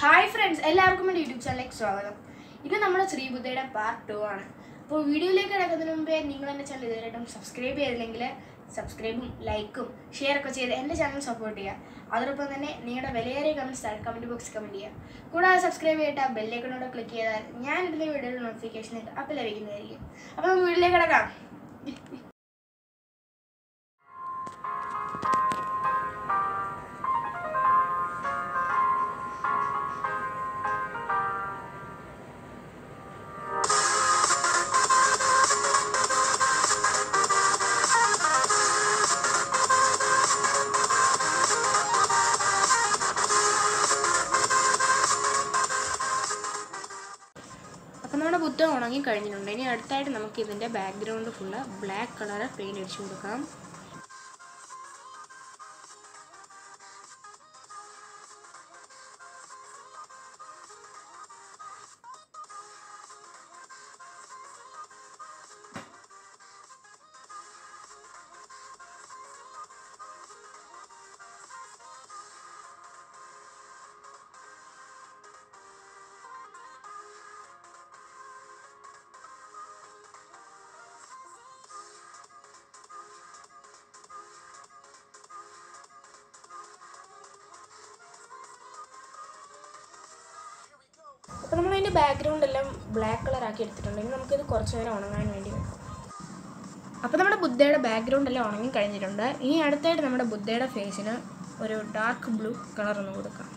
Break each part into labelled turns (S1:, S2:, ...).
S1: Hi friends എല്ലാവർക്കും എന്റെ YouTube ചാനലിലേക്ക് സ്വാഗതം. ഇത് നമ്മുടെ ശ്രീബുദ്ധയുടെ പാർട്ട് ടു ആണ്. അപ്പോൾ വീഡിയോയിലേക്ക് കിടക്കുന്നതിന് മുമ്പേ നിങ്ങൾ എന്റെ ചാനൽ ഇതുവരെയായിട്ടും സബ്സ്ക്രൈബ് ചെയ്തില്ലെങ്കിൽ സബ്സ്ക്രൈബും ലൈക്കും ഷെയർ ഒക്കെ ചെയ്ത് എന്റെ ചാനൽ സപ്പോർട്ട് ചെയ്യുക. അതോടൊപ്പം തന്നെ നിങ്ങളുടെ വിലയേറിയ കമൻസ് താഴെ കമന്റ് ബോക്സ് കമന്റ് ചെയ്യുക. കൂടാതെ സബ്സ്ക്രൈബ് ചെയ്തിട്ട് ആ ബെല്ലേക്കനോട് ക്ലിക്ക് ചെയ്താൽ ഞാൻ ഇതിന്റെ വീഡിയോയുടെ നോട്ടിഫിക്കേഷൻ അപ്പോൾ ലഭിക്കുന്നതായിരിക്കും. അപ്പോൾ വീഡിയോയിലേക്ക് കിടക്കാം. ബുദ്ധ ഉണങ്ങി കഴിഞ്ഞിട്ടുണ്ട് ഇനി അടുത്തായിട്ട് നമുക്ക് ഇതിന്റെ background full black colour paint അടിച്ചു കൊടുക്കാം. അതിന്റെ ബാക്ക്ഗ്രൗണ്ട് എല്ലാം ബ്ലാക്ക് കളർ ആക്കി എടുത്തിട്ടുണ്ടെങ്കിൽ നമുക്കിത് കുറച്ച് നേരം ഉണങ്ങാൻ വേണ്ടി വെക്കാം അപ്പോൾ നമ്മുടെ ബുദ്ധയുടെ ബാക്ക്ഗ്രൗണ്ട് എല്ലാം ഉണങ്ങി കഴിഞ്ഞിട്ടുണ്ട്. ഇനി അടുത്തായിട്ട് നമ്മുടെ ബുദ്ധയുടെ ഫേസിന് ഒരു ഡാർക്ക് ബ്ലൂ കളർ ഒന്ന് കൊടുക്കാം.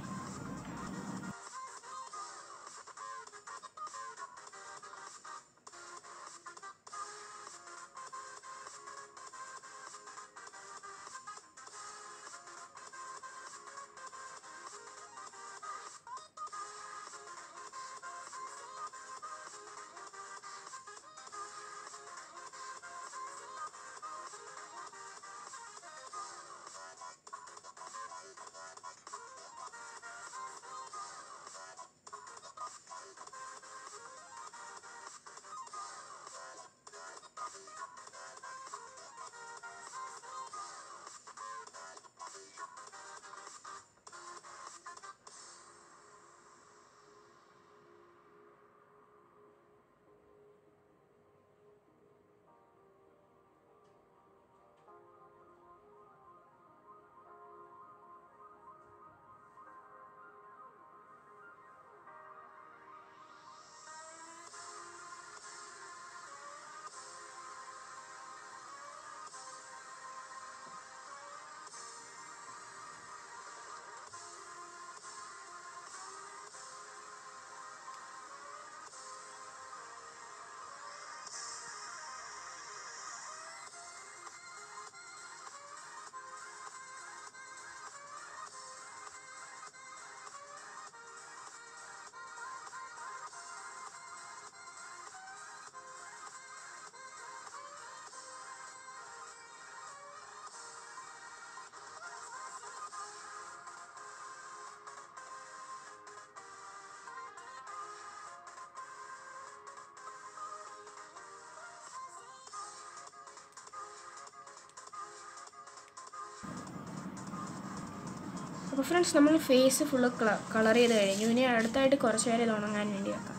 S1: അപ്പോൾ ഫ്രണ്ട്സ് നമ്മൾ ഫേസ് ഫുള്ള് കളർ ചെയ്ത് കഴിഞ്ഞു. ഇനി അടുത്തായിട്ട് കുറച്ച് നേരം ഇത് ഉണങ്ങാൻ വേണ്ടി വെക്കാം.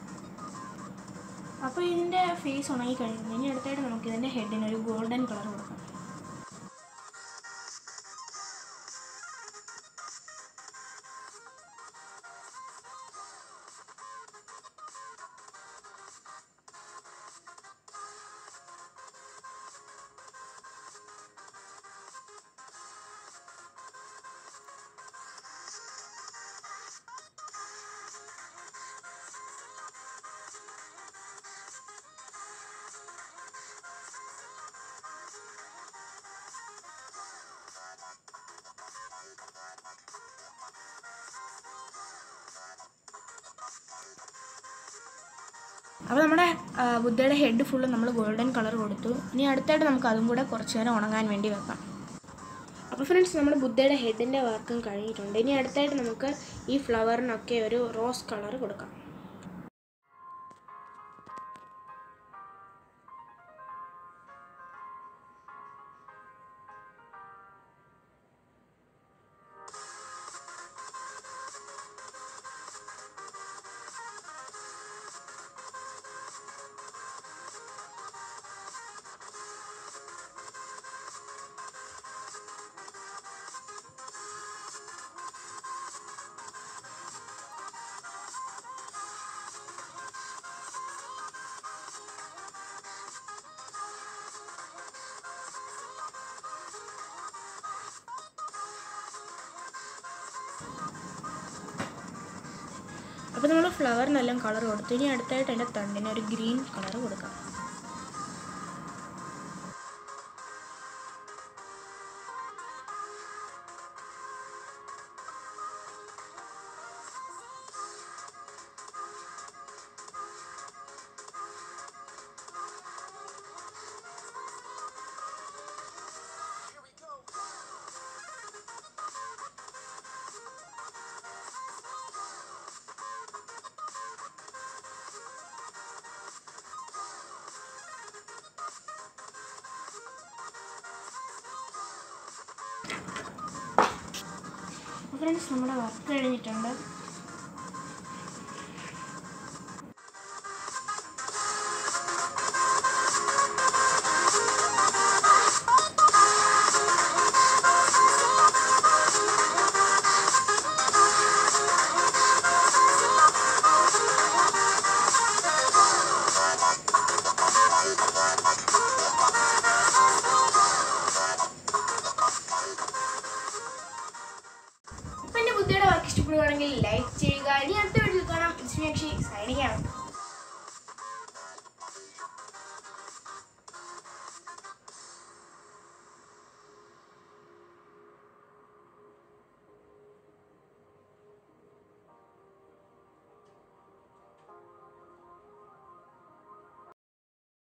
S1: അപ്പോൾ ഇതിന്റെ ഫേസ് ഉണങ്ങി കഴിഞ്ഞു ഇനി അടുത്തായിട്ട് നമുക്ക് ഇതിന്റെ ഹെഡിന് ഒരു ഗോൾഡൻ കളർ കൊടുക്കാം. അപ്പോൾ നമ്മുടെ ബുദ്ധയുടെ ഹെഡ് ഫുള്ള് നമ്മൾ ഗോൾഡൻ കളർ കൊടുത്തു. ഇനി അടുത്തായിട്ട് നമുക്ക് അതും കൂടെ കുറച്ച് നേരം ഉണങ്ങാൻ വേണ്ടി വെക്കാം. അപ്പോൾ ഫ്രണ്ട്സ് നമ്മുടെ ബുദ്ധയുടെ ഹെഡിന്റെ വർക്കും കഴിഞ്ഞിട്ടുണ്ട്. ഇനി അടുത്തായിട്ട് നമുക്ക് ഈ ഫ്ലവറിനൊക്കെ ഒരു റോസ് കളർ കൊടുക്കാം. അപ്പോൾ നമ്മൾ ഫ്ലവറിനെല്ലാം കളർ കൊടുത്തു ഇനി അടുത്തായിട്ട് എന്റെ തണ്ടിന് ഒരു ഗ്രീൻ കളർ കൊടുക്കാം. ഫ്രണ്ട്സ് നമ്മുടെ വർക്ക് കഴിഞ്ഞിട്ടുണ്ട്. ഇഷ്ടപ്പെട്ടെങ്കിൽ ലൈക്ക് ചെയ്യുക. ഇനി അടുത്ത വീഡിയോ കാണാം. വിഷ്ണുക്ഷി സൈനിക്കാണ്